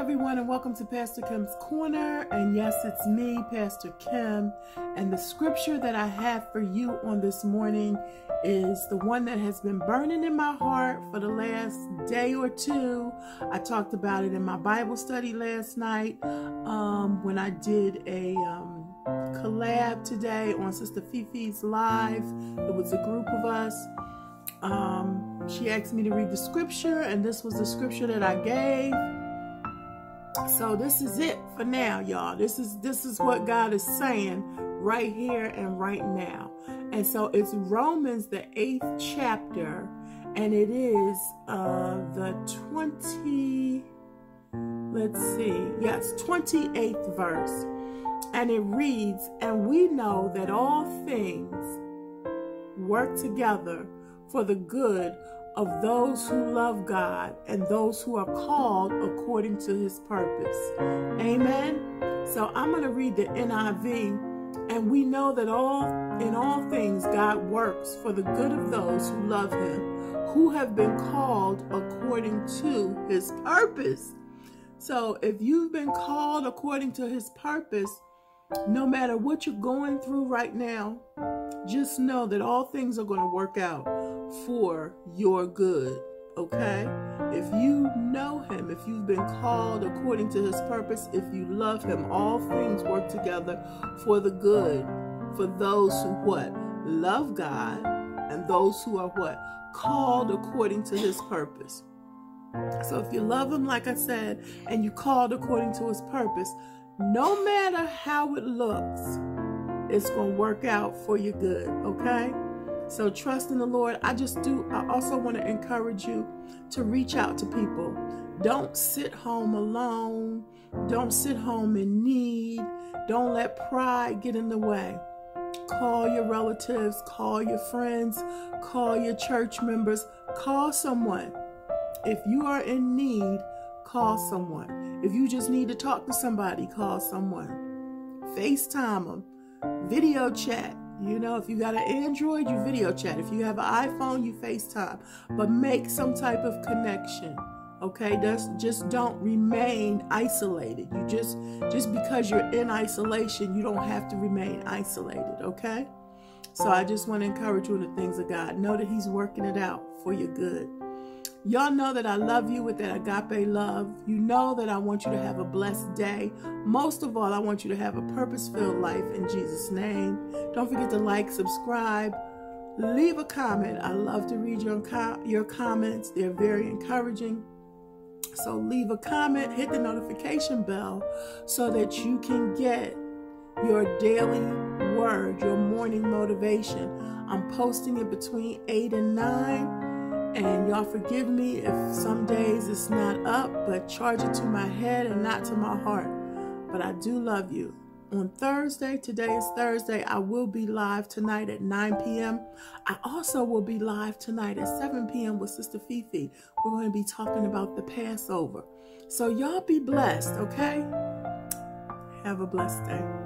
everyone, and welcome to Pastor Kim's Corner. And yes, it's me, Pastor Kim. And the scripture that I have for you on this morning is the one that has been burning in my heart for the last day or two. I talked about it in my Bible study last night um, when I did a um, collab today on Sister Fifi's Live. It was a group of us. Um, she asked me to read the scripture, and this was the scripture that I gave so this is it for now, y'all. This is this is what God is saying right here and right now. And so it's Romans the eighth chapter, and it is uh the 20 let's see, yes, 28th verse. And it reads, And we know that all things work together for the good of those who love God and those who are called according to his purpose. Amen. So I'm going to read the NIV and we know that all in all things God works for the good of those who love him, who have been called according to his purpose. So if you've been called according to his purpose, no matter what you're going through right now, just know that all things are going to work out for your good. Okay? If you know him, if you've been called according to his purpose, if you love him, all things work together for the good for those who what? Love God and those who are what? Called according to his purpose. So if you love him, like I said, and you called according to his purpose, no matter how it looks, it's going to work out for your good, okay? So trust in the Lord. I just do, I also want to encourage you to reach out to people. Don't sit home alone. Don't sit home in need. Don't let pride get in the way. Call your relatives, call your friends, call your church members, call someone. If you are in need, call someone. If you just need to talk to somebody, call someone. FaceTime them, video chat, you know, if you got an Android, you video chat. If you have an iPhone, you FaceTime. But make some type of connection. Okay, just just don't remain isolated. You just just because you're in isolation, you don't have to remain isolated. Okay, so I just want to encourage you in the things of God. Know that He's working it out for your good. Y'all know that I love you with that agape love. You know that I want you to have a blessed day. Most of all, I want you to have a purpose filled life in Jesus' name. Don't forget to like, subscribe, leave a comment. I love to read your, your comments, they're very encouraging. So leave a comment, hit the notification bell so that you can get your daily word, your morning motivation. I'm posting it between 8 and 9 and y'all forgive me if some days it's not up, but charge it to my head and not to my heart. But I do love you. On Thursday, today is Thursday, I will be live tonight at 9 p.m. I also will be live tonight at 7 p.m. with Sister Fifi. We're going to be talking about the Passover. So y'all be blessed, okay? Have a blessed day.